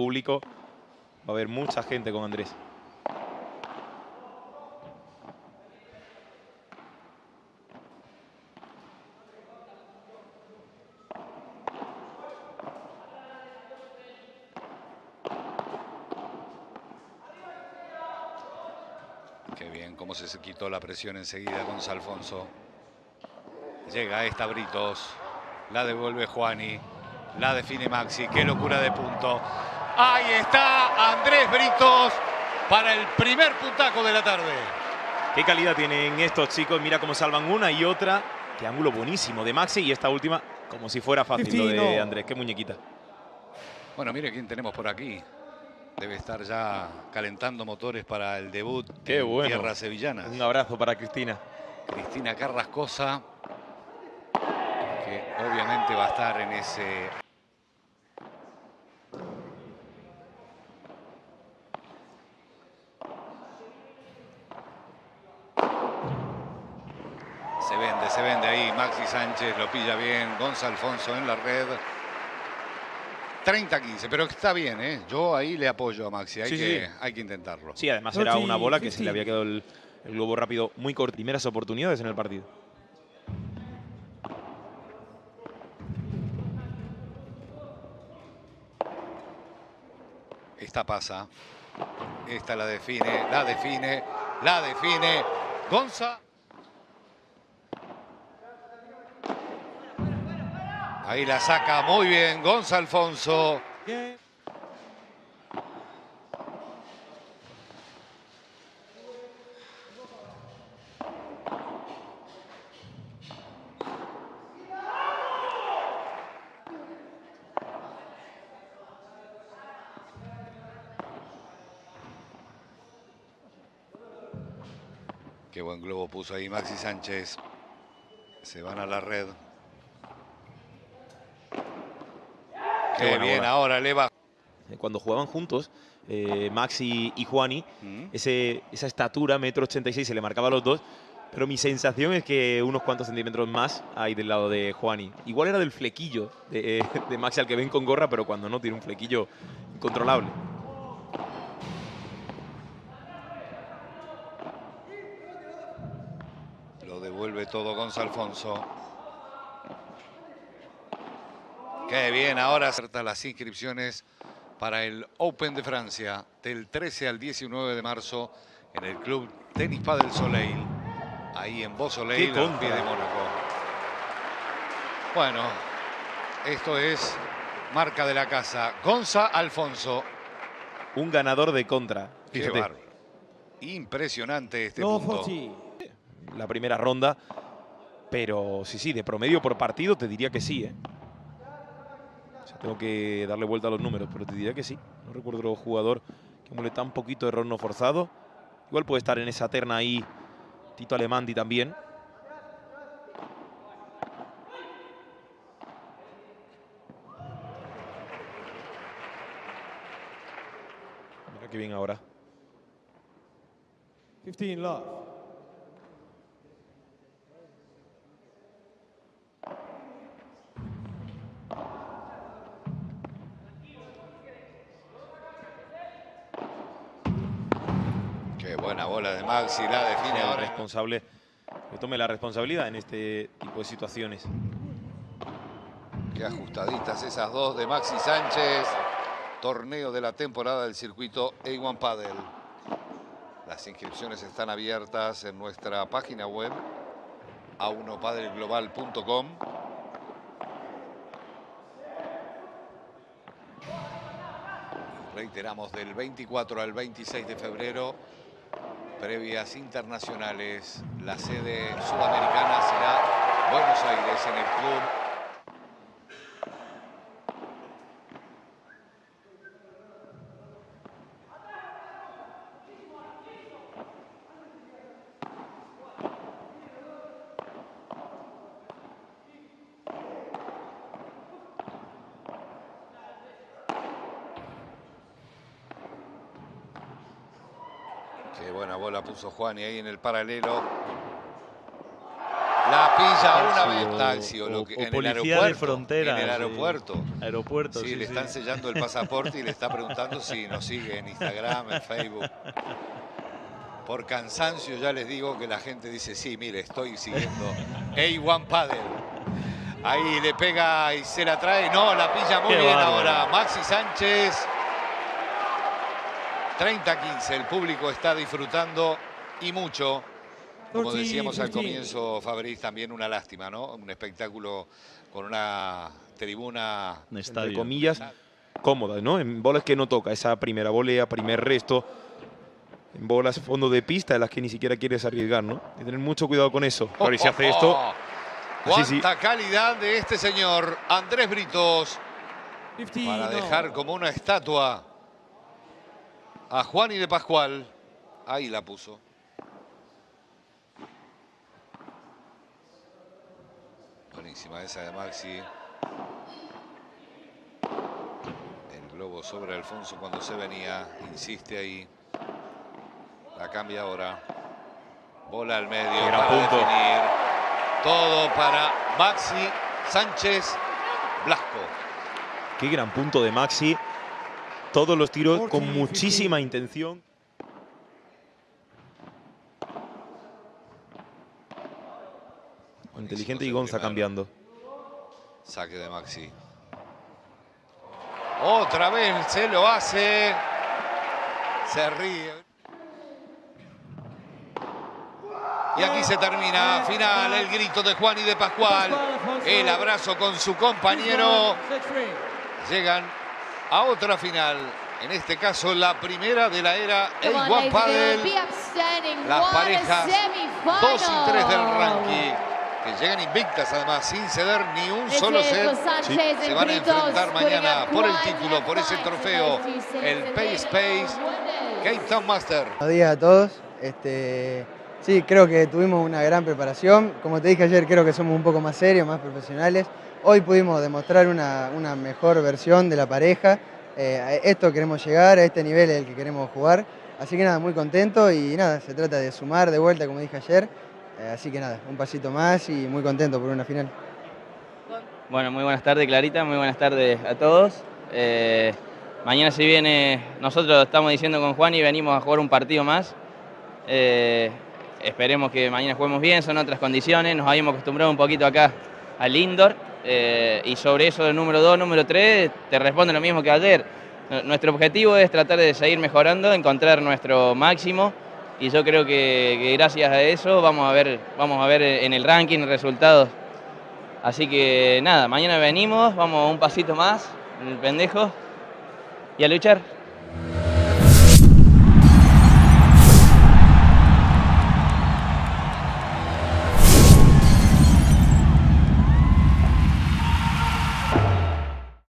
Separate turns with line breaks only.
público. Va a haber mucha gente con Andrés.
Qué bien, cómo se quitó la presión enseguida Gonzalo Alfonso. Llega esta Britos. La devuelve Juani. La define Maxi. Qué locura de punto. Ahí está Andrés Britos para el primer puntaco de la tarde.
Qué calidad tienen estos chicos. Mira cómo salvan una y otra. Qué ángulo buenísimo de Maxi. Y esta última, como si fuera fácil lo de Andrés. Qué muñequita.
Bueno, mire quién tenemos por aquí. Debe estar ya calentando motores para el debut
Qué
en
bueno.
Tierras Sevillanas.
Un abrazo para Cristina.
Cristina Carrascosa, que obviamente va a estar en ese... Se vende, se vende ahí. Maxi Sánchez lo pilla bien. Gonzalo Alfonso en la red. 30-15, pero está bien, ¿eh? Yo ahí le apoyo a Maxi. Hay,
Sí,
que,
sí.
hay que intentarlo.
Sí, además era una bola que se le había quedado el, el globo rápido muy corto. Primeras oportunidades en el partido.
Esta pasa. Esta la define, la define, la define. Gonza. Ahí la saca muy bien Gonza Alfonso. Qué buen globo puso ahí Maxi Sánchez. Se van a la red. Qué,
buena
bien,
bola.
ahora le va.
Eh, Cuando jugaban juntos, eh, Maxi y Juani,
Mm.
ese, esa estatura, metro 86, se le marcaba a los dos. Pero mi sensación es que unos cuantos centímetros más hay del lado de Juani. Igual era del flequillo de, de Maxi al que ven con gorra, pero cuando no tiene un flequillo incontrolable.
Lo devuelve todo Gonzalo Alfonso. Qué bien, ahora acerta las inscripciones para el Open de Francia del 13 al 19 de marzo en el Club Tenis Padel Soleil, ahí en Beausoleil, al pie de Mónaco. Bueno, esto es marca de la casa. Gonza Alfonso.
Un ganador de contra. Fíjate.
Impresionante este
No,
punto.
La primera ronda. Pero sí, sí, de promedio por partido te diría que sí, ¿eh? Tengo que darle vuelta a los números, pero te diría que sí. No recuerdo otro jugador que mole tan poquito error no forzado. Igual puede estar en esa terna ahí Tito Alemandi también. Mira qué bien ahora.
15 love.
Buena bola de Maxi, la define ahora.
responsable que tome la responsabilidad en este tipo de situaciones.
Qué ajustaditas esas dos de Maxi Sánchez. Torneo de la temporada del circuito A1 Padel. Las inscripciones están abiertas en nuestra página web a1padelglobal.com. Reiteramos del 24 al 26 de febrero, previas internacionales. La sede sudamericana será Buenos Aires en el club buena bola puso Juan y ahí en el paralelo. La La pilla una
Taxi
vez taxi o, lo
o-
que,
o
en el
de
aeropuerto.
frontera,
En el
sí.
aeropuerto.
Aeropuerto,
Sí,
sí,
le están sellando el pasaporte y le está preguntando si nos sigue en Instagram, en Facebook. Por cansancio ya les digo que la gente dice, sí, mire, estoy siguiendo A1 Paddle. Ahí le pega y se la trae. No, la pilla muy
Qué
bien ahora. Maxi Sánchez. 30-15. El público está disfrutando y mucho. Como decíamos al comienzo, Fabriz, también una lástima, ¿no? Un espectáculo con una tribuna
Un
entre comillas, cómoda, ¿no? En bolas que no toca, esa primera volea, primer resto, en bolas fondo de pista en las que ni siquiera quieres arriesgar, ¿no? Hay que tener mucho cuidado con eso. Si hace esto,
Cuánta
así sí.
calidad de este señor, Andrés Britos, para dejar como una estatua a Juan y de Pascual. Ahí la puso. Buenísima esa de Maxi. El globo sobre Alfonso cuando se venía. Insiste ahí. La cambia ahora. Bola al medio
Qué gran
para
punto.
definir. Todo para Maxi Sánchez Blasco.
qué gran punto de Maxi. Todos los tiros con muchísima intención. Inteligente y Gonza cambiando.
Saque de Maxi. Otra vez se lo hace. Se ríe. Y aquí se termina. Final, el grito de Juan y de Pascual. El abrazo con su compañero. Llegan a otra final. En este caso, la primera de la era
Come on,
A1
ladies and
Padel. Las parejas
semifinal.
2 y 3 del ranking. Que llegan invictas además, sin ceder ni un solo
is
set. Se van a enfrentar mañana por el título, por ese trofeo, el Pace
the
Space. Cape Town Master.
Buenos días a todos. Este, sí, creo que tuvimos una gran preparación. Como te dije ayer, creo que somos un poco más serios, más profesionales. Hoy pudimos demostrar una, una mejor versión de la pareja. Eh, a esto queremos llegar, a este nivel es el que queremos jugar. Así que nada, muy contento y nada, se trata de sumar de vuelta, como dije ayer. Eh, así que nada, un pasito más y muy contento por una final.
Bueno, muy buenas tardes Clarita, muy buenas tardes a todos. Eh, mañana se viene, nosotros estamos diciendo con Juan y venimos a jugar un partido más. Esperemos que mañana juguemos bien, son otras condiciones, nos habíamos acostumbrado un poquito acá al indoor eh, y sobre eso del número 2, número 3, te responde lo mismo que ayer. Nu- Nuestro objetivo es tratar de seguir mejorando, encontrar nuestro máximo y yo creo que, gracias a eso vamos a ver, vamos a ver en el ranking resultados Así que nada, mañana venimos, vamos un pasito más, el pendejo, y a luchar.